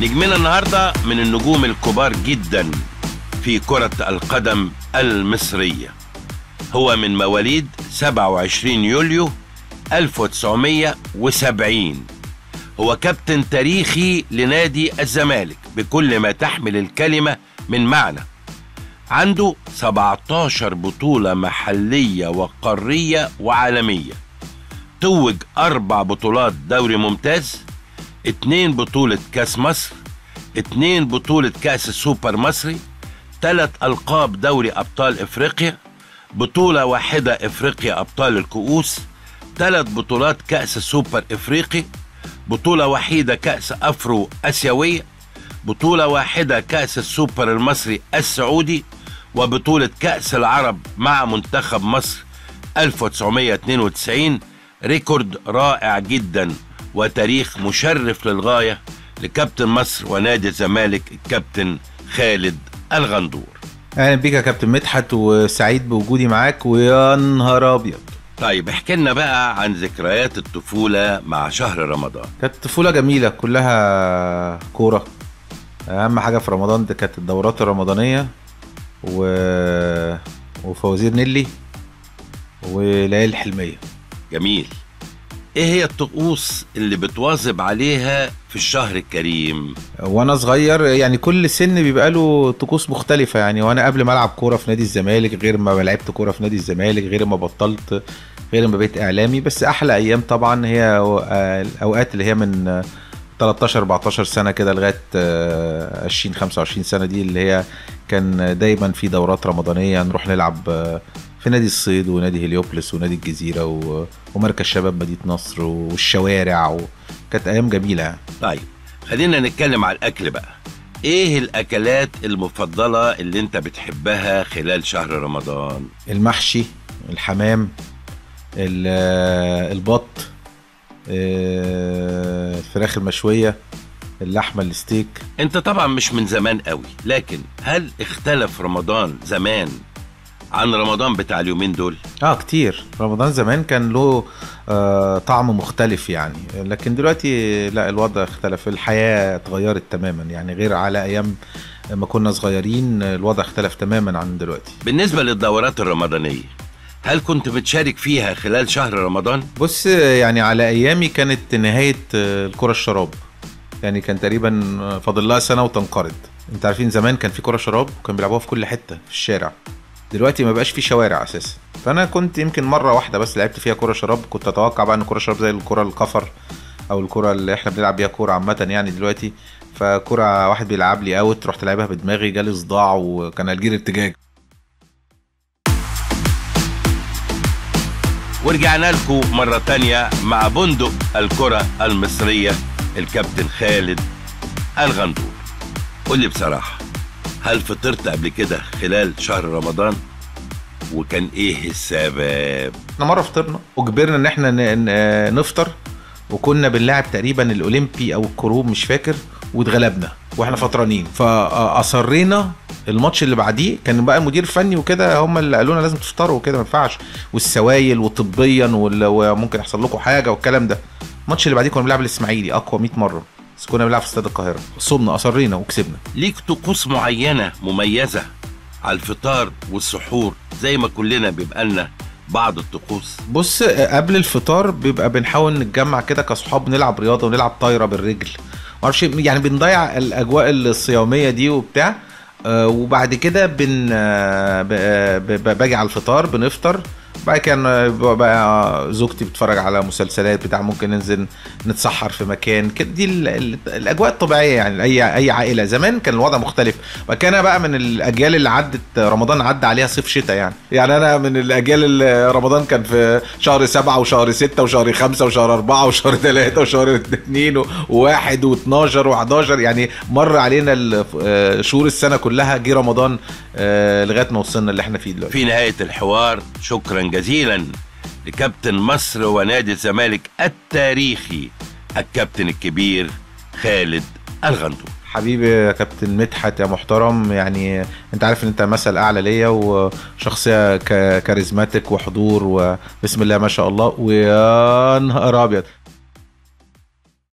نجمنا النهارده من النجوم الكبار جدا في كرة القدم المصرية. هو من مواليد 27 يوليو 1970 هو كابتن تاريخي لنادي الزمالك بكل ما تحمل الكلمة من معنى. عنده 17 بطولة محلية وقارية وعالمية. توج أربع بطولات دوري ممتاز اتنين بطولة كاس مصر اتنين بطولة كأس السوبر مصري تلات ألقاب دوري أبطال إفريقيا بطولة واحدة إفريقيا أبطال الكؤوس تلات بطولات كأس السوبر إفريقي بطولة وحيدة كأس أفرو أسيوية بطولة واحدة كأس السوبر المصري السعودي وبطولة كأس العرب مع منتخب مصر 1992 ريكورد رائع جدا. وتاريخ مشرف للغاية لكابتن مصر ونادي الزمالك الكابتن خالد الغندور. أهلا بيك يا كابتن مدحت وسعيد بوجودي معاك ويا نهار أبيض. طيب احكي لنا بقى عن ذكريات الطفولة مع شهر رمضان. كانت طفولة جميلة كلها كورة. أهم حاجة في رمضان دي كانت الدورات الرمضانية و... وفوازير نيلي وليالي الحلمية. جميل. إيه هي الطقوس اللي بتواظب عليها في الشهر الكريم؟ وأنا صغير يعني كل سن بيبقى له طقوس مختلفة يعني وأنا قبل ما ألعب كورة في نادي الزمالك غير ما لعبت كورة في نادي الزمالك غير ما بطلت غير ما بقيت إعلامي. بس أحلى أيام طبعا هي الأوقات اللي هي من 13 14 سنة كده لغاية 20 25 سنة دي اللي هي كان دايما في دورات رمضانية نروح نلعب في نادي الصيد ونادي هليوبلس ونادي الجزيرة و... ومركز شباب مدينة نصر والشوارع و... كانت أيام جميلة. طيب خلينا نتكلم على الأكل بقى. إيه الأكلات المفضلة اللي أنت بتحبها خلال شهر رمضان؟ المحشي الحمام ال- البط آه، الفراخ المشوية اللحمة الستيك. أنت طبعا مش من زمان قوي لكن هل اختلف رمضان زمان عن رمضان بتاع اليومين دول؟ آه كتير. رمضان زمان كان له آه طعم مختلف يعني. لكن دلوقتي لا الوضع اختلف. الحياة اتغيرت تماما. يعني غير على أيام ما كنا صغيرين الوضع اختلف تماما عن دلوقتي. بالنسبة للدورات الرمضانية هل كنت بتشارك فيها خلال شهر رمضان؟ بص يعني على أيامي كانت نهاية آه، الكرة الشراب. يعني كان تقريبا فاضل لها سنة وتنقرض. انت عارفين زمان كان في كرة شراب وكان بيلعبوها في كل حتة في الشارع. دلوقتي ما بقاش في شوارع أساسا. فأنا كنت يمكن مرة واحدة بس لعبت فيها كرة شراب كنت أتوقع بقى إن كرة شراب زي الكرة الكفر أو الكرة اللي إحنا بنلعب بيها كورة عامة يعني دلوقتي. فكرة واحد بيلعب لي أوت رحت لعبها بدماغي جالي صداع وكان هيجيلي ارتجاج. ورجعنا لكم مرة تانية مع بندق الكرة المصرية الكابتن خالد الغندور. قول لي بصراحة هل فطرت قبل كده خلال شهر رمضان؟ وكان إيه السبب؟ إحنا مرة فطرنا وجبرنا إن إحنا نفطر وكنا بنلعب تقريبا الأولمبي أو الكروب مش فاكر واتغلبنا وإحنا فطرانين. فأصرينا الماتش اللي بعديه كان بقى المدير الفني وكده هم اللي قالوا لنا لازم تفطروا وكده ما ينفعش. والسوايل وطبيا وممكن يحصل لكم حاجة والكلام ده. الماتش اللي بعديه كنا بنلعب الإسماعيلي أقوى 100 مرة. بس كنا بنلعب في استاد القاهرة. صمنا أصرينا وكسبنا. ليك طقوس معينة مميزة على الفطار والسحور زي ما كلنا بيبقى لنا بعض الطقوس؟ بص قبل الفطار بيبقى بنحاول نتجمع كده كصحاب نلعب رياضة ونلعب طايرة بالرجل. معرفش يعني بنضيع الأجواء الصيامية دي وبتاع. آه، وبعد كده بن آه، ب- باجي على الفطار بنفطر. بعد كده بقى- زوجتي بتتفرج على مسلسلات بتاع ممكن ننزل نتسحر في مكان. كده دي ال- ال- الأجواء الطبيعية يعني اي أي عائلة. زمان كان الوضع مختلف. وكان بقى من الأجيال اللي عدت رمضان عدى عليها صيف شتاء يعني. يعني أنا من الأجيال اللي رمضان كان في شهر سبعة وشهر ستة وشهر خمسة وشهر أربعة وشهر ثلاثة وشهر اثنين وواحد واثناشر وحداشر. يعني مر علينا آه، شهور السنة كلها جه رمضان آه، لغاية ما وصلنا اللي إحنا فيه دلوقتي. في نهاية الحوار شكرا جزيلا لكابتن مصر ونادي الزمالك التاريخي الكابتن الكبير خالد الغندور. حبيبي يا كابتن مدحت يا محترم يعني انت عارف ان انت مثل اعلى ليا وشخصيه كاريزماتيك وحضور وبسم الله ما شاء الله. ويا نهار أبيض.